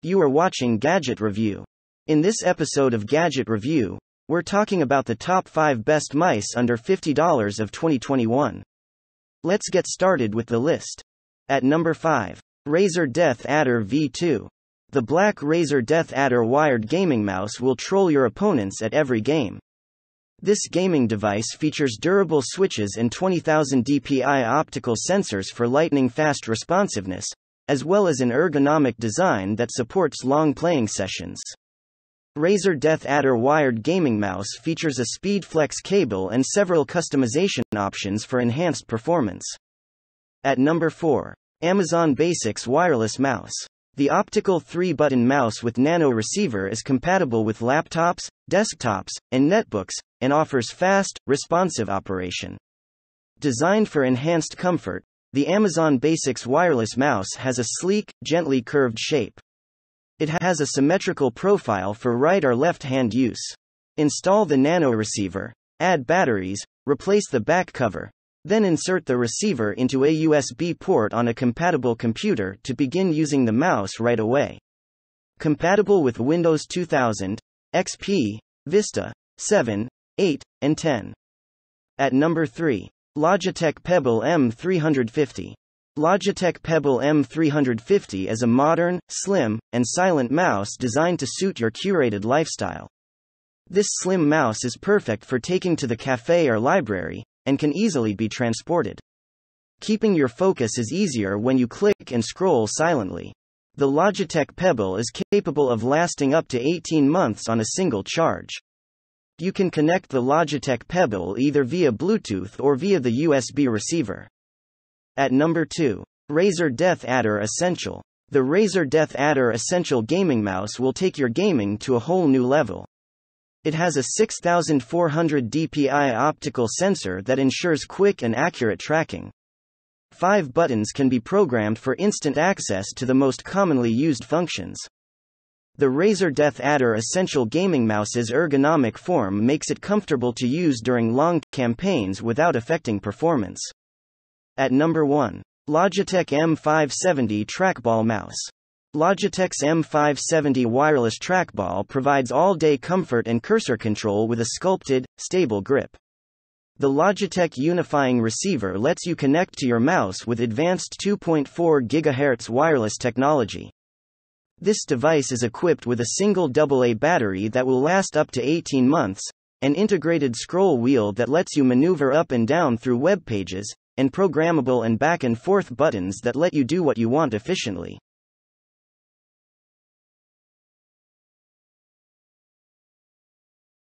You are watching Gadget Review. In this episode of Gadget Review, we're talking about the top 5 best mice under $50 of 2021. Let's get started with the list. At number 5, Razer DeathAdder V2. The black Razer DeathAdder wired gaming mouse will troll your opponents at every game. This gaming device features durable switches and 20,000 dpi optical sensors for lightning fast responsiveness, as well as an ergonomic design that supports long playing sessions. Razer DeathAdder wired gaming mouse features a speed flex cable and several customization options for enhanced performance. At number 4, Amazon Basics wireless mouse. The optical 3-button mouse with nano receiver is compatible with laptops, desktops, and netbooks, and offers fast, responsive operation. Designed for enhanced comfort, the Amazon Basics wireless mouse has a sleek, gently curved shape. It has a symmetrical profile for right or left hand use. Install the nano receiver, add batteries, replace the back cover, then insert the receiver into a USB port on a compatible computer to begin using the mouse right away. Compatible with Windows 2000, XP, Vista, 7, 8, and 10. At number 3, Logitech Pebble M350. Logitech Pebble M350 is a modern, slim, and silent mouse designed to suit your curated lifestyle. This slim mouse is perfect for taking to the cafe or library, and can easily be transported. Keeping your focus is easier when you click and scroll silently. The Logitech Pebble is capable of lasting up to 18 months on a single charge. You can connect the Logitech Pebble either via Bluetooth or via the USB receiver. At number 2, Razer DeathAdder Essential. The Razer DeathAdder Essential gaming mouse will take your gaming to a whole new level. It has a 6400 dpi optical sensor that ensures quick and accurate tracking. Five buttons can be programmed for instant access to the most commonly used functions. The Razer DeathAdder Essential Gaming Mouse's ergonomic form makes it comfortable to use during long campaigns without affecting performance. At number 1. Logitech M570 Trackball Mouse. Logitech's M570 wireless trackball provides all-day comfort and cursor control with a sculpted, stable grip. The Logitech unifying receiver lets you connect to your mouse with advanced 2.4 GHz wireless technology. This device is equipped with a single AA battery that will last up to 18 months, an integrated scroll wheel that lets you maneuver up and down through web pages, and programmable and back and forth buttons that let you do what you want efficiently.